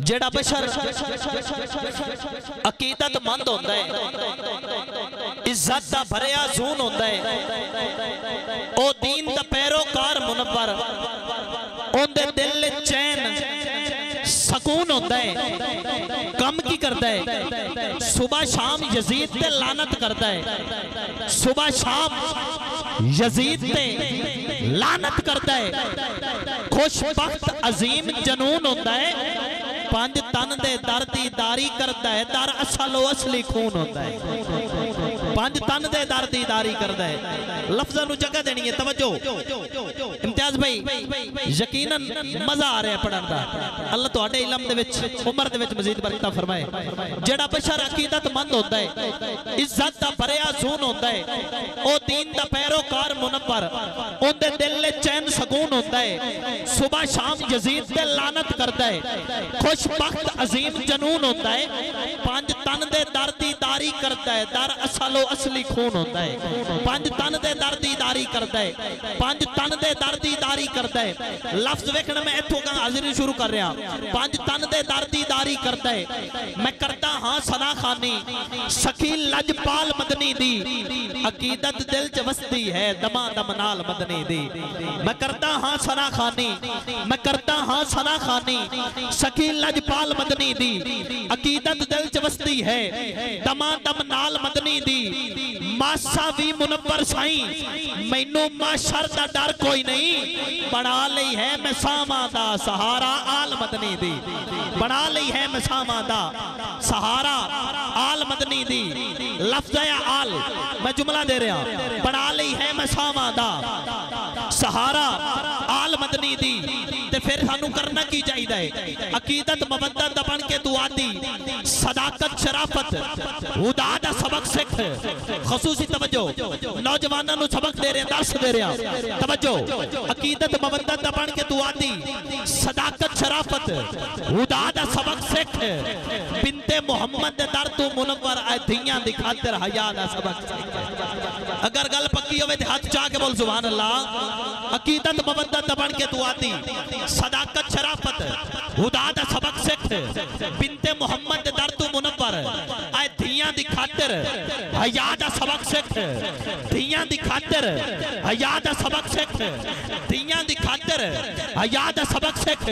ਜਿਹੜਾ ਬਸ਼ਰ ਅਕੀਦਤਮੰਦ ਹੁੰਦਾ ਹੈ ਇੱਜ਼ਤ ਦਾ ਭਰਿਆ ਜ਼ੂਨ ਹੁੰਦਾ ਹੈ ਉਹ ਦੀਨ ਦਾ ਪੈਰੋਕਾਰ ਮੁਨੱਵਰ ਉਹਦੇ ਦਿਲ 'ਚ ਚੈਨ ਸਕੂਨ ਹੁੰਦਾ ਹੈ ਕੰਮ ਕੀ ਕਰਦਾ ਹੈ ਸਵੇਰ ਸ਼ਾਮ ਯਜ਼ੀਦ ਤੇ ਲਾਨਤ ਕਰਦਾ ਹੈ ਸਵੇਰ ਸ਼ਾਮ ਯਜ਼ੀਦ ਤੇ ਲਾਨਤ ਕਰਦਾ ਹੈ ਖੁਸ਼ਬਖਤ ਅਜ਼ੀਮ ਜਨੂਨ ਹੁੰਦਾ ਹੈ ਪੰਜ ਤਨ ਦੇ ਦਰ ਦੀ ਦਾਰੀ ਕਰਦਾ ਹੈ ਦਰ ਅਸਲੋ ਅਸਲੀ ਖੂਨ ਹੁੰਦਾ ਹੈ ਪੰਜ ਤਨ ਦੇ ਦਰ ਦੀ ਦਾਰੀ ਕਰਦਾ ਹੈ ਲਫ਼ਜ਼ਾਂ ਨੂੰ ਜਗ੍ਹਾ ਦੇਣੀ ਹੈ ਤਵੱਜੋ ਇਮਤਿਆਜ਼ ਭਾਈ ਯਕੀਨਨ ਮਜ਼ਾ ਆ ਰਿਹਾ ਪੜਨ ਦਾ ਅੱਲਾਹ ਤੁਹਾਡੇ ਇਲਮ ਦੇ ਵਿੱਚ ਉਮਰ ਦੇ ਵਿੱਚ ਮਜ਼ੀਦ ਬਰਕਤਾਂ ਫਰਮਾਏ ਜਿਹੜਾ ਬਸ਼ਰ ਅਕੀਦਤਮੰਦ ਹੁੰਦਾ ਹੈ ਇੱਜ਼ਤ ਦਾ ਭਰਿਆ ਜ਼ੂਨ ਹੁੰਦਾ ਹੈ ਉਹ ਦੀਨ ਦਾ ਪੈਰੋਕਾਰ ਮੁਨੱਵਰ ਉਹਦੇ ਦਿਲ 'ਚ ਚੈਨ ਸਕੂਨ ਹੁੰਦਾ ਹੈ ਸਵੇਰ ਸ਼ਾਮ ਯਜ਼ੀਦ ਤੇ ਲਾਨਤ ਕਰਦਾ ਹੈ ਖੁਸ਼ਬਖਤ ਅਜ਼ੀਮ ਜਨੂਨ ਹੁੰਦਾ ਹੈ ਪੰਜ ਤਨ ਦੇ ਦਰ ਦੀ ਦਾਰੀ ਕਰਦਾ ਹੈ ਦਰ ਅਸਲੋ ਅਸਲੀ ਖੂਨ ਹੁੰਦਾ ਹੈ ਪੰਜ ਤਨ ਦੇ ਦਰ ਦੀ ਦਾਰੀ ਕਰਦਾ ਹੈ ਪੰਜ ਤਨ ਦੇ ਦਰ ਦੀ ਦਾਰੀ ਕਰਦਾ ਹੈ ਲਫ਼ਜ਼ ਵੇਖਣਾ ਮੈਂ ਇੱਥੋਂ ਕਾਂ ਹਾਜ਼ਰੀ ਸ਼ੁਰੂ ਕਰ ਰਿਹਾ ਪੰਜ ਤਨ ਦੇ ਦਰ ਦੀ ਦਾਰੀ ਕਰਦਾ ਹੈ ਮੈਂ ਕਰਦਾ ਹਾਂ ਸਨਾ ਖਾਨੀ ਸਖੀ ਲਜਪਾਲ ਮਦਨੀ ਦੀ ਅਕੀਦਤ ਦਿਲ ਚ ਵਸਦੀ ਹੈ ਦਮਾ ਦਮ ਨਾਲ ਮਦਨੀ ਦੀ ਮੈਂ ਕਰਦਾ ਹਾਂ ਸਨਾ ਖਾਨੀ ਮੈਂ ਕਰਦਾ ਹਾਂ ਸਨਾ ਖਾਨੀ ਸਖੀ ਲਜਪਾਲ ਮਦਨੀ ਦੀ ਅਕੀਦਤ ਦਿਲ ਚ ਵਸਦੀ दी है। दमादम नाल मदनी दी। मासा भी मुनवर साई। मैनू माशर का डर कोई नहीं। बना ली है मैं सामा दा सहारा आल मदनी दी। बना ली है मैं सामा दा सहारा आल मदनी दी। लफ्ज आल। मैं जुमला दे रहा। बना ली है मैं सामा दा सहारा ਸਹਾਰਾ ਆਲ ਮਦਨੀ ਦੀ ਤੇ ਫਿਰ ਸਾਨੂੰ ਕਰਨਾ ਕੀ ਚਾਹੀਦਾ ਹੈ ਅਕੀਦਤ ਮਵੱਦਤ ਦਾ ਬਣ ਕੇ ਦੁਆ ਦੀ ਸਦਾਕਤ ਸ਼ਰਾਫਤ ਹੁਦਾ ਦਾ ਸਬਕ ਸਿੱਖ ਖਸੂਸੀ ਤਵੱਜੋ ਨੌਜਵਾਨਾਂ ਨੂੰ ਸਬਕ ਦੇ ਰਿਹਾ ਦਰਸ ਦੇ ਰਿਹਾ ਤਵੱਜੋ ਅਕੀਦਤ ਮਵੱਦਤ ਦਾ ਬਣ ਕੇ ਦੁਆ ਦੀ ਸਦਾਕਤ ਸ਼ਰਾਫਤ ਹੁਦਾ ਦਾ ਸਬਕ ਸਿੱਖ ਬਿੰਤੇ ਮੁਹੰਮਦ ਦੇ ਦਰ ਤੋਂ ਮੁਨੱਵਰ ਐ ਧੀਆਂ ਦੀ ਖਾਤਰ ਹਯਾ ਦਾ ਸਬਕ ਸਿੱਖ ਅਗਰ ਗੱਲ ਪੱਕੀ ਹੋਵੇ ਤੇ ਹੱਥ ਚਾ ਕੇ ਬੋਲ ਸੁਭਾਨ ਅੱਲਾ ਅਕੀਦਤ ਮਵੱਦਤ ਦਾ पढ़ के दुआ दी सदाकत शराफत। उदाद सबक सिख। बिनते मोहम्मद दर्द मुनवर आए धिया दी दिखातर हयाद सबक सिख। धिया दी दिखातर हयाद सबक सिख। धिया दी दिखातर हयाद सबक सिख।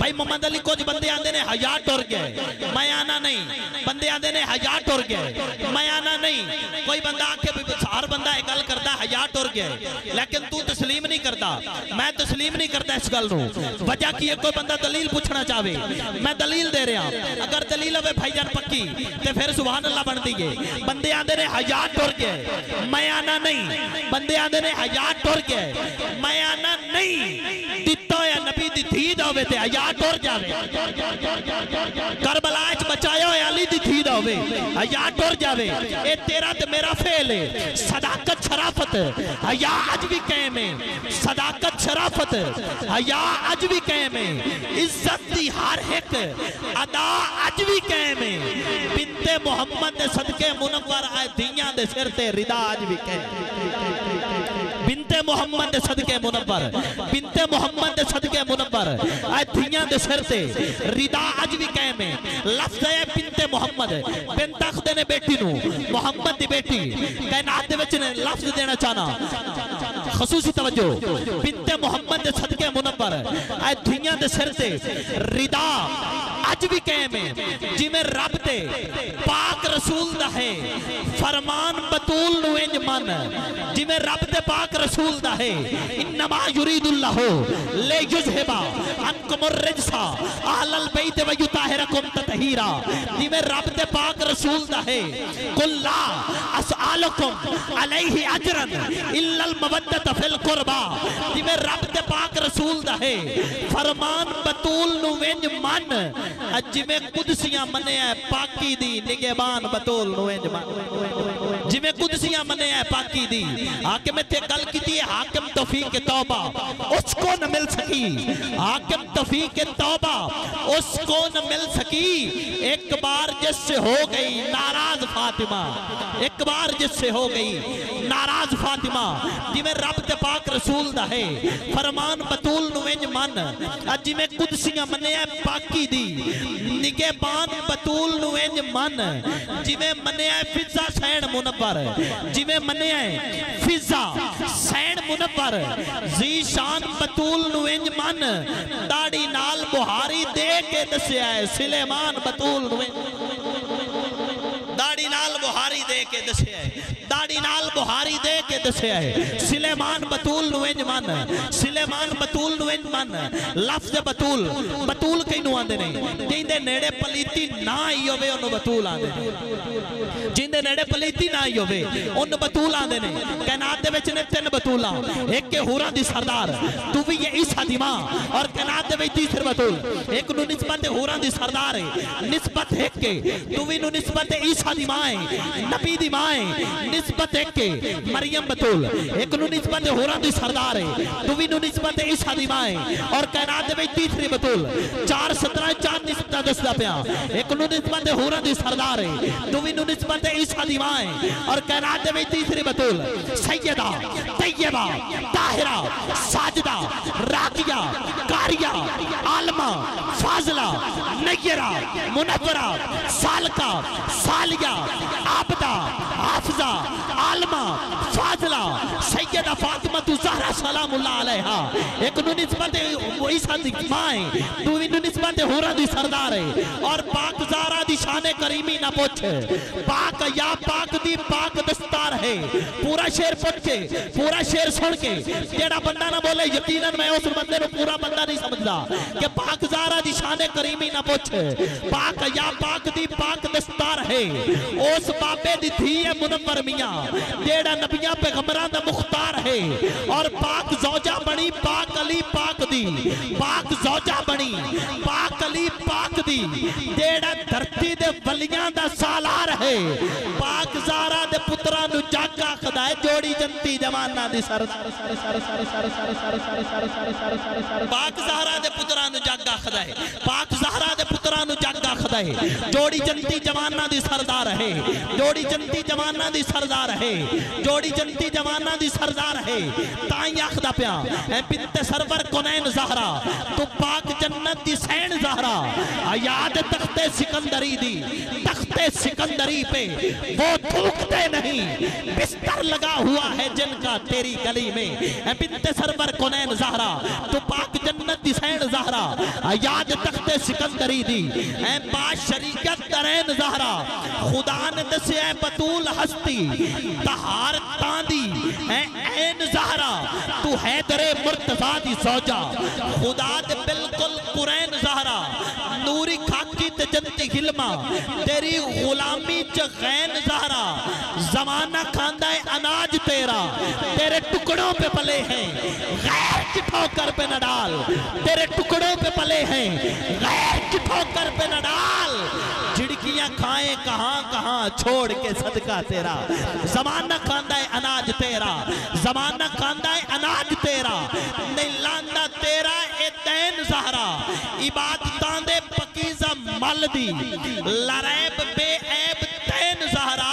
भाई मोहम्मद अली कुछ बंदे आंदे ने हया टर गए। मैं आना नहीं। बंदे आंदे ने हया टर गए। मैं आना नहीं। कोई बंदा आके भी हर बंद एक गल करता है हज़ार टुर गया लेकिन तू तस्लीम नहीं करता मैं तस्लीम नहीं करता इस गल वजह की है, कोई बंदा दलील पूछना चाहे? मैं दलील दे रहा। अगर दलील होवे भाईजान पक्की तो फिर सुबह अल्लाह बनती है बंद आते ने हज़ार टुर गए मैं आना नहीं। बंद आते ने हज़ार टुर गए मैं आना नहीं। दिता होया नबी दी धी दे हज़ार टुर जाए ਦੀ ਧੀ ਦਾ ਹੋਵੇ ਹਯਾ ਟੁਰ ਜਾਵੇ ਇਹ ਤੇਰਾ ਤੇ ਮੇਰਾ ਫੇਲ ਹੈ ਸਦਾਕਤ ਸ਼ਰਾਫਤ ਹਯਾ ਅੱਜ ਵੀ ਕਾਇਮ ਹੈ ਸਦਾਕਤ ਸ਼ਰਾਫਤ ਹਯਾ ਅੱਜ ਵੀ ਕਾਇਮ ਹੈ ਇੱਜ਼ਤ ਦੀ ਹਰ ਇੱਕ ਅਦਾ ਅੱਜ ਵੀ ਕਾਇਮ ਹੈ ਬਿੰਤੇ ਮੁਹੰਮਦ ਦੇ ਸਦਕੇ ਮੁਨੱਵਰ ਆ ਧੀਆਂ ਦੇ ਸਿਰ ਤੇ ਰਿਦਾ बिनते मोहम्मद के सदके मुनव्वर बिनते मोहम्मद के सदके मुनव्वर आ थियाँ दे सिर ते, रिदा आज भी कह में लफ्ज है बिनते मोहम्मद बिन तख्त ने बेटी नु, मोहम्मद दी बेटी। कायनात दे विच ने लफ्ज देना चाहना। खसूसी तवज्जो, बिनते मोहम्मद के सदके मदीने मुनवर आज धुइया के सिर से रिदा अज भी कैम है। जिमें रब दे पाक रसूल दा है। फरमान बतूल नु इंज मन। जिमें रब दे पाक रसूल दा है। इन्नमा युरीदुल्लाह, ले युजहिबा, अनकुम रिजसा अहलल बैत व युताहिरकुम ततहीरा। जिमें रब दे पाक रसूल दा है। कुल्ला, अस वालकुम अलैहि अजरन इल्लल मवद्दत फिल कुर्बा जिमे रब ते पाक रसूल दा है फरमान बतूल नु वेंज मन जिमे कुदसियाँ मने है पाकी दी निगहबान बतूल नु वेंज मन जिमे कुदसियाँ मने है पाकी दी हाकिम ते गल कीती है हाकिम तौफीक के तौबा उसको न मिल सकी हाकिम तौफीक के तौबा उसको न मिल सकी एक बार जिससे हो गई नाराज़ फातिमा एक बार जिस जिससे हो गई। नाराज़ फातिमा जिम्मे रब ते पाक रसूल दा है। फरमान बतूल मन। जिमें कुदसिया मन पाकी दी। निगेबान बतूल मन। जिमें मन फिजा सहन मुनबर जिमें मने है फिजा सैन मुनबर जी शान बतूल मन। दाढ़ी नाल बुहारी दे के दस्या है सिलेमान बतूल नुवेंज के दस है ਦੱਸਿਆ ਹੈ ਦਾੜੀ ਨਾਲ ਬੁਹਾਰੀ ਦੇ ਕੇ ਦੱਸਿਆ ਹੈ ਸੁਲੇਮਾਨ ਬਤੂਲ ਨੂੰ ਇੰਜ ਮੰਨ ਸੁਲੇਮਾਨ ਬਤੂਲ ਨੂੰ ਇੰਜ ਮੰਨ ਲਫ਼ਜ਼ ਬਤੂਲ ਬਤੂਲ ਕਿਹਨੂੰ ਆਂਦੇ ਨੇ ਜਿਹਦੇ ਨੇੜੇ ਪਲੀਤੀ ਨਾ ਆਈ ਹੋਵੇ ਉਹਨੂੰ ਬਤੂਲ ਆਂਦੇ ਨੇ ਜਿੰਦੇ ਨੇੜੇ ਪਲੀਤੀ ਨਾ ਆਈ ਹੋਵੇ ਉਹਨੂੰ ਬਤੂਲ ਆਂਦੇ ਨੇ ਕਾਇਨਾਤ ਦੇ ਵਿੱਚ ਨੇ ਤਿੰਨ ਬਤੂਲਾਂ ਇੱਕ ਹੈ ਹੂਰਾਂ ਦੀ ਸਰਦਾਰ ਤੂੰ ਵੀ ਇਹ ਈਸਾ ਦੀ ਮਾਂ ਔਰ ਕਾਇਨਾਤ ਦੇ ਵਿੱਚ ਤੀਸਰ ਬਤੂਲ ਇੱਕ ਨੂੰ ਨਿਸਬਤ ਹੈ ਹੂਰਾਂ ਦੀ ਸਰਦਾਰ ਹੈ ਨਿਸਬਤ ਇੱਕ ਹੈ ਤੂੰ ਵੀ ਨੂੰ ਨਿਸਬਤ ਹੈ ਈਸਾ ਦੀ ਮਾਂ ਹੈ ਨਬੀ ਦੀ ਮਾਂ ਹੈ ਨਿਸਬਤ निस्बत के मरियम बतूल, एक नु निस्बत होरा दी सरदार है, दूवी नु निस्बत ईसा दी माँ है। और कायनात दे विच तीसरी बतूल 4 17 4 निस्बत दसदा पिया। एक नु निस्बत होरा दी सरदार है, दूवी नु निस्बत ईसा दी माँ है। और कायनात दे विच तीसरी बतूल, सैयदा, तैयबा, ताहिरा, साजदा, राकिया, कारिया, आलमा, फाजला, नैयरा मुनवरा सालका, सालिया, आबदा, हाफजा आलमा फाजला सैयदा फातिमा, तू जहरा सलामुल्लाह अलैहा। एक नु निस्बत है ईसा दी माँ है तू नु निस्बत हूरा दी सरदार है। और पाक ज़ारा दी शान करीमी ना पूछ। पाक, या पाक दी पाक दस्तार है। पूरा शेर पढ़ के, पूरा शेर सुन के। जेड़ा बंदा ना बोले, यकीनन मैं उस बंदे को पूरा बंदा नहीं समझदा। कि पाक ज़ारा दी शान करीमी ना पूछ। पाक, या पाक दी पाक दस्तार है उस बाबे की थी है मुनवर मिया जेड़ा नबिया पैगंबरा का मुख्तार है और पाक जौजा बनी पाक अली पाक दी पाक जौजा बनी पाक अली पाक दी जेड़ा धरती दे वलियाँ दा सालार है पाक जारा दे पुत्रा नु जग आखदा जोड़ी जंती जवाना दी सर पाक जहरा दे पुत्रा नु जग आखदा पाक जहरा दे पुत्रा ਪੁੱਤਰਾਂ ਨੂੰ ਜੱਗ ਆਖਦਾ ਹੈ ਜੋੜੀ ਜੰਤੀ ਜਵਾਨਾਂ ਦੀ ਸਰਦਾਰ ਹੈ ਜੋੜੀ ਜੰਤੀ ਜਵਾਨਾਂ ਦੀ ਸਰਦਾਰ ਹੈ ਜੋੜੀ ਜੰਤੀ ਜਵਾਨਾਂ ਦੀ ਸਰਦਾਰ ਹੈ ਤਾਂ ਹੀ ਆਖਦਾ ਪਿਆ ਐ ਬਿੰਤ ਸਰਵਰ ਕੁਨੈਨ ਜ਼ਹਰਾ ਤੂੰ ਪਾਕ ਜੰਨਤ ਦੀ ਸੈਣ ਜ਼ਹਰਾ ਆਯਾਦ ਤਖਤੇ सिकंदरी दी तख्ते सिकंदरी पे वो थूकते नहीं बिस्तर लगा हुआ है जिनका तेरी गली में ऐ बिनते सरवर कुनैन जहरा तो पाक जन्नत दी सैन जहरा याद तख्ते सिकंदरी दी ऐ बाद शरीकत तरैन जहरा। खुदा ने दसे, ऐ बतूल हस्ती, तहार तांदी, ऐ ऐन जहरा। तू हैदरे मुर्तजा दी सौजा। खुदा दे बिल्कुल कुरैन जहरा। नूरी खाकी ते जंती गिलमा तेरी गुलामी च गैन जहरा, जमाना खांदा है अनाज तेरा, तेरे टुकड़ों पे पले हैं, गैर की ठोकर पे न डाल, तेरे टुकड़ों पे पले हैं, गैर की ठोकर पे न डाल, झिड़कियाँ खाए कहाँ कहाँ छोड़ के सदका तेरा, जमाना खांदा है अनाज तेरा, जमाना खांदा है अनाज तेरा, नहीं लांदा तेरा ए तैन जहरा, इबादतां मल दी। लरैब बेऐब तैन जहरा,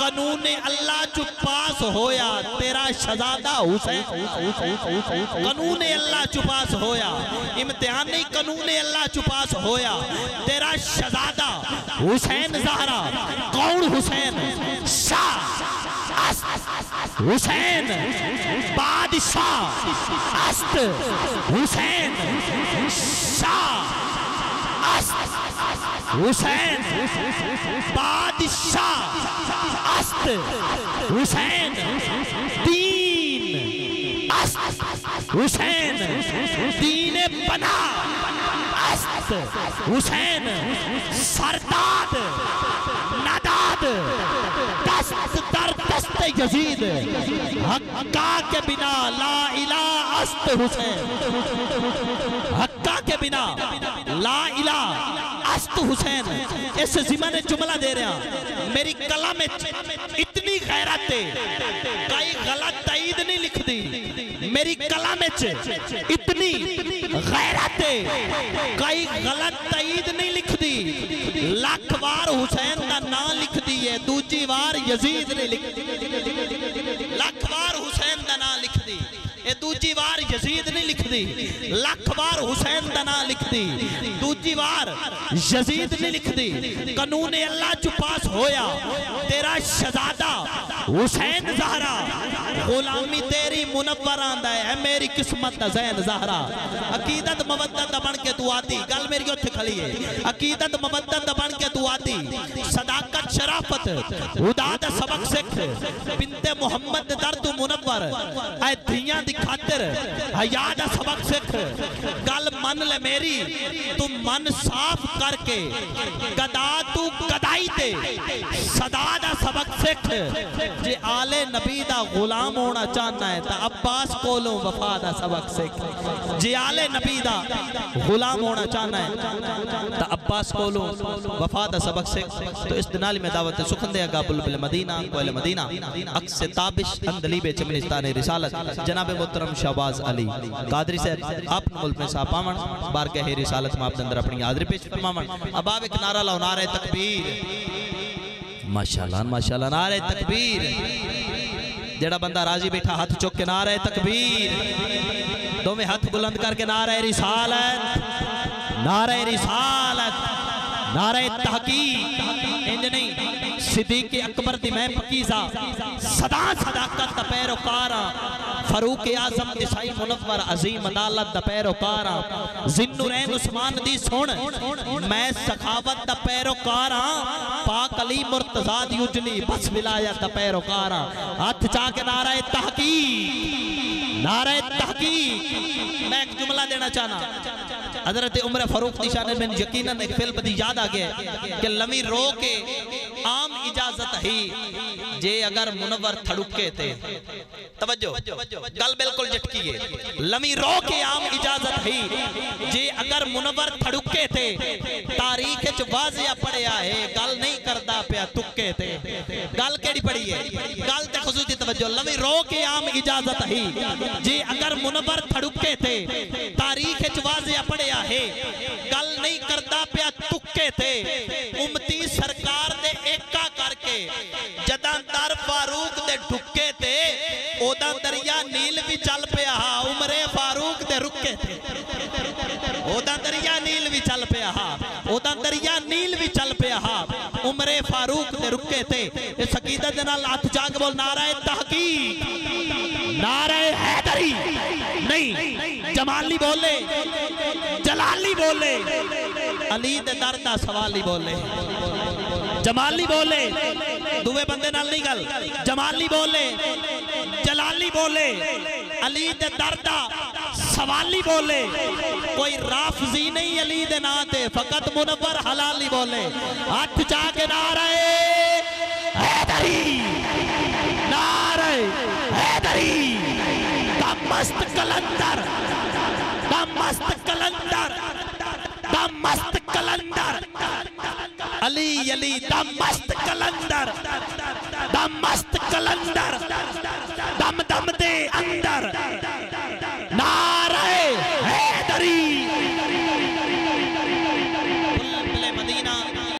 कानून अल्लाह चु पास होया, तेरा शहजादा हुसैन। कानून अल्लाह चु पास होया, इम्तिहान नहीं कानून अल्लाह चु पास होया, तेरा शहजादा हुसैन जहरा। कौन हुसैन? शाह। हुसैन। बादशाह। अस्त। हुसैन। शाह। हुसैन, बादशाह, अस्त, हुसैन, दीन, अस्त, हुसैन, दीन बना, अस्त, हुसैन सरदाद नदाद, दस्त दर, दस्त यजीद, हक्का के बिना ला इला अस्त हुसैन हक्का के बिना ला इला अस्त हुसैन, इस जिमा ने जुमला दे रहा। मेरी कला में इतनी गैरत, कई गलत तईद नहीं लिख दी। मेरी कला में इतनी गैरत, कई गलत तईद नहीं लिख दी। लख बार हुसैन का नाम लिख दी है दूजी बार यजीद ने लिख दी। लख बार हुसैन का नाम लिख दी। दूजी बार यजीद नहीं लिख दी लख बार हुसैन का ना लिख दी दूजी बार यजीद नहीं लिख दी कानून अल्लाह चो पास होया। तेरा शहजादा हुसैन जहरा। गुलामी तेरी मुनवर आंदा है। मेरी किस्मत दा जैन जहरा। अकीदत मवद्दत दा बन के तू आती। गल मेरी ओथे खली है। अकीदत मवद्दत दा बन के तू आती। सदाकत, शराफत, हुदा दा सबक सिख। बिनते मोहम्मद दर तू मुनवर ए धियाँ दिखा खातिर। हाँ, याद सबक सिख? गल मन ले मेरी, तू मन साफ़ करके गदा तू गदाई ते सदा दा सबक सिख। जे आले नबी दा गुलाम होना चाहना है, ता अब्बास कोलों वफा दा सबक सिख। जे आले नबी दा गुलाम होना चाहना है, ता अब्बास कोलों वफा दा सबक सिख। तो इस दिनाल में दावत सुखन दे अगा बुलबुल मदीना, कोयल मदीना, अक्स ताबिश अंदलीबे चमनिस्तान रिसालत। जनाब मोहतरम शहबाज अली। कादरी साहब, आप मुल्क में साहब पावन। बारगाह रिसालत में आप अंदर अपनी हाजिरी पेश फरमावन। अब आप एक नारा लाओ, नारे तकबीर। माशाल्लाह माशाल्लाह, नारे तकबीर। जेड़ा बंदा राज़ी बैठा, हाथ चुक के नारे तकबीर। दोवें हाथ बुलंद करके नारे रिसालत। नारे रिसालत। नारे तहकीक। इंज नहीं, सिद्दीक अकबर दी मैं पकीजा सदा सदाकत पैरोकार फारूक आज़म दिसाई मुनव्वर अजीम अदालत दा पैरोकार जिन्नुरैन उस्मान दी सुन, मैं सखावत दा पैरोकार पाक अली मुर्तजा दी उजली बस विलायत दा पैरोकार हाथ चा के नारा तहकीक नारा तहकीक। मैं एक जुमला देना चाहना। हज़रत उमर फारूक की शान में यकीनन एक फ़िल्म दी याद आ गया कि लमी रो के आम इजाज़त ही जे अगर मुनवर थड़ुके थे तवज्जो। गल बिल्कुल झटकी है। लमी रो के आम इजाज़त ही। जे अगर मुनवर थड़ुके थे तारीख च वाजिया पढ़िया है गल नहीं करदा पिया तुक्के थे। गल केड़ी पड़ी है? गल ते खसूसी तवज्जो। लमी रो के आम इजाज़त ही। जे अगर मुनवर थड़ुके थे तारीख च वाजिया पढ़िया है गल नहीं करदा रुके थे इस अकीदत हथ जाग बोल, नारा नारा हैदरी। नहीं, जमाली बोले, जलाली बोले, अली दर दा सवाली बोले। जमाली बोले, दुए बंदे नाल नहीं गल, जमाली बोले, जलाली बोले, अली दे दर दा सवाली बोले। कोई राफजी नहीं अली दे फकत मुनव्वर हलाली बोले। हाथ जाके नारे हैदरी दा मस्त कलंदर। मस्त कलंदर। मस्त कलंदर। अली अली दा मस्त कलंदर। दा मस्त कलंदर। दम दम दे